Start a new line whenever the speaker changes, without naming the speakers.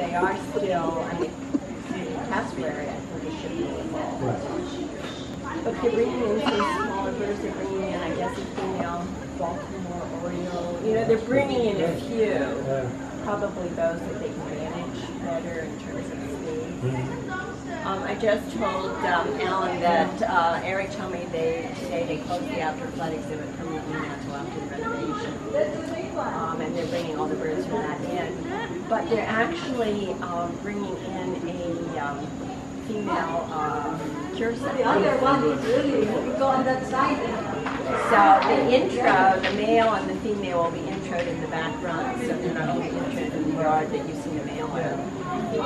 They are still, I mean, that's where I think it should be involved.
Right.
But they're bringing in some smaller birds, they're bringing in, I guess, a female Baltimore Oriole. You know, they're bringing in a few, probably those that they can manage better in terms of speed.
Mhm.
Um, I just told um, Alan that uh, Eric told me they say they closed the outdoor flood exhibit permanently now until after the renovation. Um, and they're bringing all the birds from that in. But they're actually um, bringing in a um, female um, curassow.
The other one is really, we go on that side.
So the intro, the male and the female will be introed in the background, so they're not only introed in the yard that you see the male in.